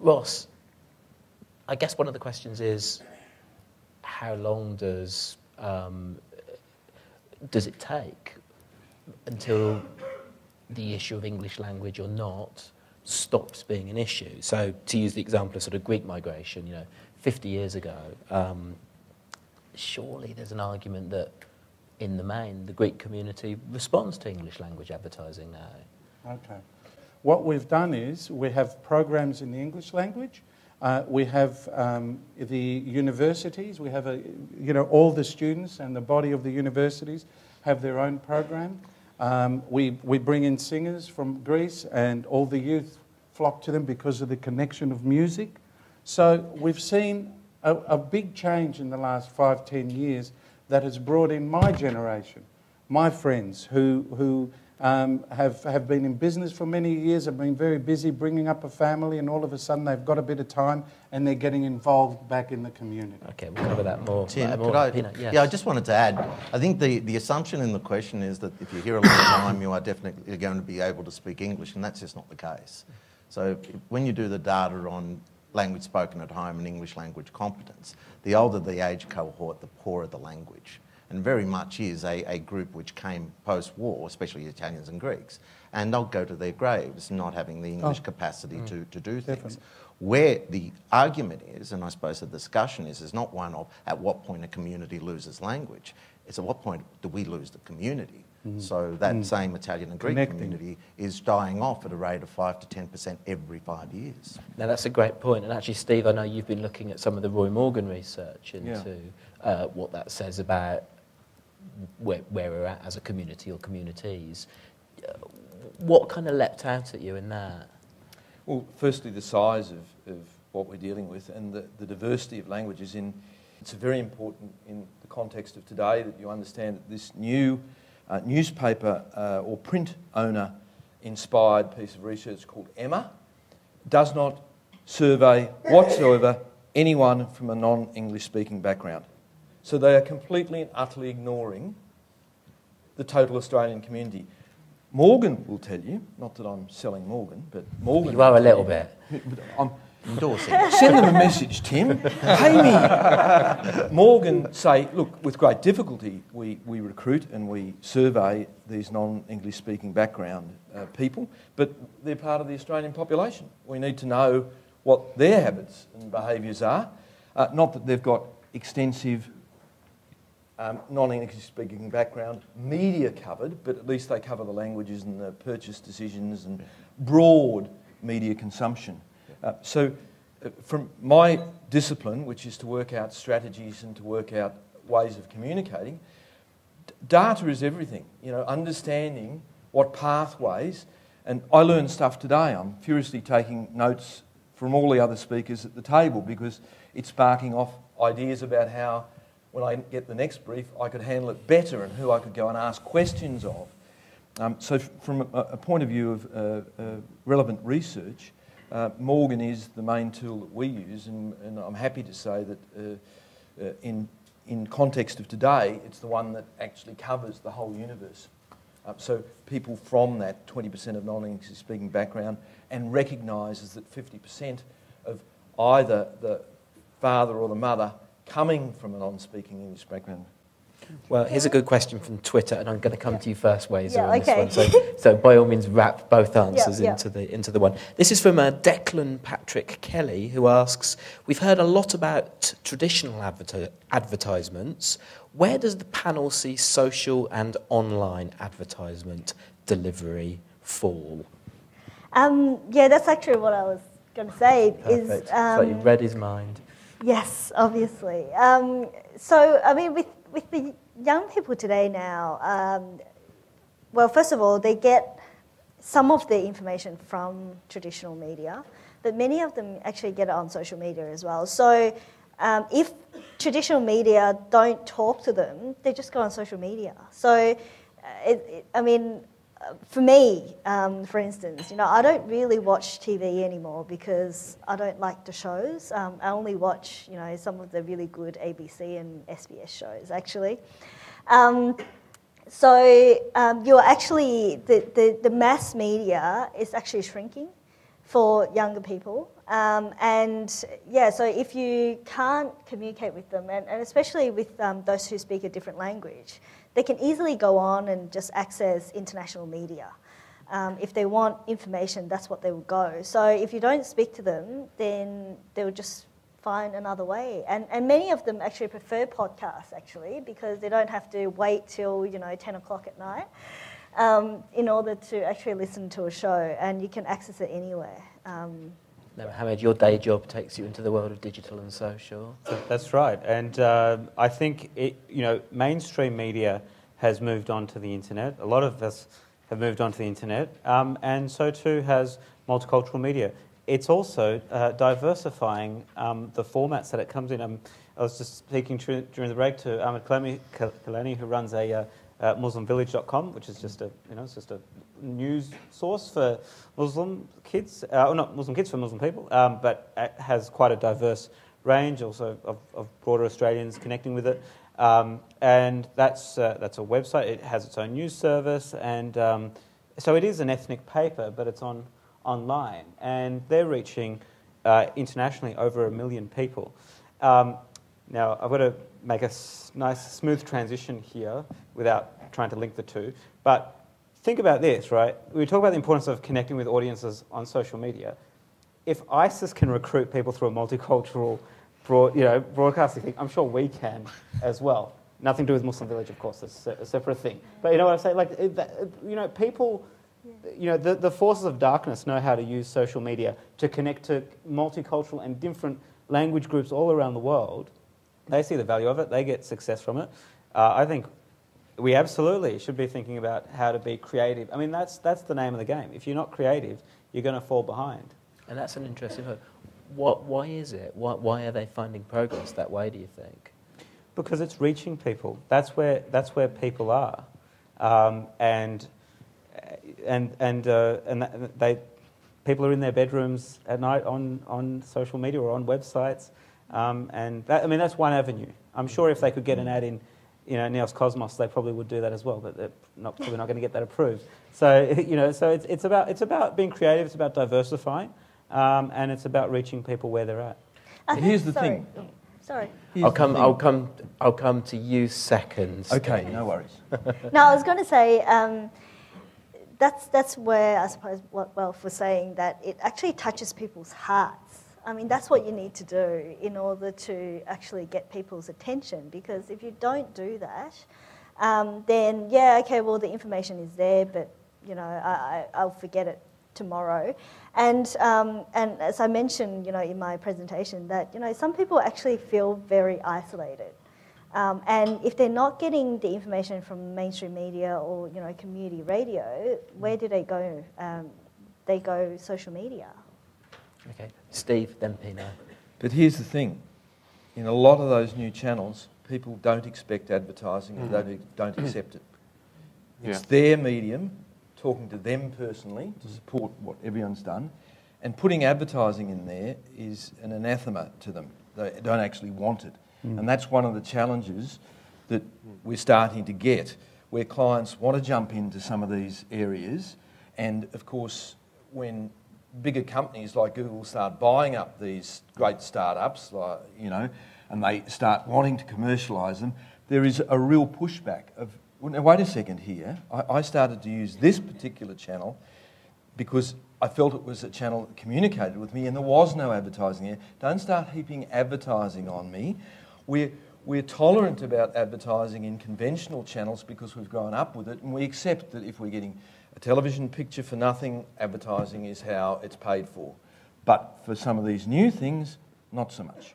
Ross, I guess one of the questions is how long does um, does it take until the issue of English language or not stops being an issue? So, to use the example of sort of Greek migration, you know, 50 years ago, um, surely there's an argument that in the main, the Greek community responds to English language advertising now. Okay. What we've done is we have programs in the English language. Uh, we have um, the universities. We have a, you know, all the students and the body of the universities have their own program. Um, we, we bring in singers from Greece, and all the youth flock to them because of the connection of music. So we've seen a, a big change in the last five, ten years that has brought in my generation, my friends who, who um, have, have been in business for many years, have been very busy bringing up a family, and all of a sudden they've got a bit of time and they're getting involved back in the community. Okay, we'll cover that more. Tim, uh, more could I, Pino, yes. Yeah, I just wanted to add. I think the, the assumption in the question is that if you're here a long time, you are definitely going to be able to speak English, and that's just not the case. So when you do the data on language spoken at home and English language competence, the older the age cohort, the poorer the language. And very much is a, a group which came post war, especially Italians and Greeks, and they'll go to their graves not having the English Oh. capacity Mm. to, to do things. Definitely. Where the argument is, and I suppose the discussion is, is not one of at what point a community loses language, it's at what point do we lose the community. So that same Italian and Greek Connecting. community is dying off at a rate of 5 to 10% every five years. Now that's a great point. And actually, Steve, I know you've been looking at some of the Roy Morgan research into uh, what that says about where, where we're at as a community or communities. Uh, What kind of leapt out at you in that? Well, firstly, the size of, of what we're dealing with and the, the diversity of languages in it's very important in the context of today that you understand that this new uh, newspaper uh, or print owner inspired piece of research called EMMA does not survey whatsoever anyone from a non English speaking background. So they are completely and utterly ignoring the total Australian community. Morgan will tell you, not that I'm selling Morgan, but Morgan. You are a little bit. you- but I'm Endorsing. Send them a message, Tim. Pay me. Morgan say, look, with great difficulty, we, we recruit and we survey these non-English speaking background uh, people, but they're part of the Australian population. We need to know what their habits and behaviours are. Uh, not that they've got extensive um, non-English speaking background media covered, but at least they cover the languages and the purchase decisions and broad media consumption. Uh, so, uh, from my discipline, which is to work out strategies and to work out ways of communicating, data is everything. You know, understanding what pathways, and I learned stuff today. I'm furiously taking notes from all the other speakers at the table because it's sparking off ideas about how, when I get the next brief, I could handle it better and who I could go and ask questions of. Um, so, from a, a point of view of uh, uh, relevant research, uh, Morgan is the main tool that we use, and, and I'm happy to say that uh, uh, in, in context of today, it's the one that actually covers the whole universe. Uh, so people from that 20% of non-English speaking background and recognises that 50% of either the father or the mother coming from a non-speaking English background Well, here's a good question from Twitter, and I'm going to come to you first, Wesa, Yeah, on okay. this one. So, so by all means, wrap both answers yeah. into the into the one. This is from uh, Declan Patrick Kelly, who asks: We've heard a lot about traditional adverti- advertisements. Where does the panel see social and online advertisement delivery fall? Um, yeah, that's actually what I was going to say. Perfect. Is It's like you um, read his mind. Yes, obviously. Um, so, I mean, with, with the young people today now, um, well, first of all, they get some of the information from traditional media, but many of them actually get it on social media as well. So, um, if traditional media don't talk to them, they just go on social media. So, uh, it, it, I mean, for me, um, for instance, you know, I don't really watch TV anymore because I don't like the shows. Um, I only watch, you know, some of the really good ABC and SBS shows, actually. Um, so um, you're actually the, the, the mass media is actually shrinking for younger people. Um, and yeah, so if you can't communicate with them, and, and especially with um, those who speak a different language, they can easily go on and just access international media. Um, if they want information, that's what they will go. So if you don't speak to them, then they will just find another way. And, and many of them actually prefer podcasts, actually, because they don't have to wait till, you know, 10 o'clock at night um, in order to actually listen to a show, and you can access it anywhere. Um, Now, Mohammed, your day job takes you into the world of digital and social. That's right, and uh, I think it, you know mainstream media has moved on to the internet. A lot of us have moved on to the internet, um, and so too has multicultural media. It's also uh, diversifying um, the formats that it comes in. Um, I was just speaking tr- during the break to Ahmed Kalani, who runs a uh, uh, MuslimVillage.com, which is just a you know it's just a news source for Muslim kids, uh, or not Muslim kids for Muslim people, um, but it has quite a diverse range also of, of broader Australians connecting with it. Um, and that's uh, that's a website. It has its own news service, and um, so it is an ethnic paper, but it's on online, and they're reaching uh, internationally over a million people. Um, now I've got to make a nice smooth transition here without trying to link the two, but think about this, right? We talk about the importance of connecting with audiences on social media. If ISIS can recruit people through a multicultural broad, you know, broadcasting thing, I'm sure we can as well. Nothing to do with Muslim Village, of course, that's a separate thing. But you know what I'm saying? Like, you know, people, you know, the, the forces of darkness know how to use social media to connect to multicultural and different language groups all around the world. They see the value of it, they get success from it. Uh, I think we absolutely should be thinking about how to be creative. I mean, that's, that's the name of the game. If you're not creative, you're going to fall behind. And that's an interesting point. What, why is it? Why, why are they finding progress that way, do you think? Because it's reaching people. That's where, that's where people are. Um, and and, and, uh, and they, people are in their bedrooms at night on, on social media or on websites. Um, and that, I mean, that's one avenue. I'm sure if they could get an ad in you know, Neos Kosmos, they probably would do that as well, but they're not, probably not going to get that approved. So, you know, so it's, it's, about, it's about being creative, it's about diversifying, um, and it's about reaching people where they're at. Think- here's the sorry. thing. Sorry. Here's I'll come. I'll, come, I'll come to you seconds. Okay, no worries. No, I was going to say um, that's that's where I suppose what Ralph was saying that it actually touches people's hearts. I mean, that's what you need to do in order to actually get people's attention. Because if you don't do that, um, then yeah, okay, well the information is there, but you know I, I, I'll forget it tomorrow. And um, and as I mentioned, you know, in my presentation, that you know some people actually feel very isolated. Um, and if they're not getting the information from mainstream media or you know community radio, where do they go? Um, they go social media. Okay. Steve, then Pino. But here's the thing in a lot of those new channels, people don't expect advertising and mm-hmm. don't, don't accept it. It's Yeah. their medium, talking to them personally to support what everyone's done, and putting advertising in there is an anathema to them. They don't actually want it. Mm. And that's one of the challenges that we're starting to get, where clients want to jump into some of these areas. And of course, when bigger companies like Google start buying up these great startups, like, you know, and they start wanting to commercialise them, there is a real pushback of, well, now wait a second here. I, I started to use this particular channel because I felt it was a channel that communicated with me and there was no advertising here. Don't start heaping advertising on me. We're, we're tolerant about advertising in conventional channels because we've grown up with it and we accept that if we're getting television picture for nothing, advertising is how it's paid for. But for some of these new things, not so much.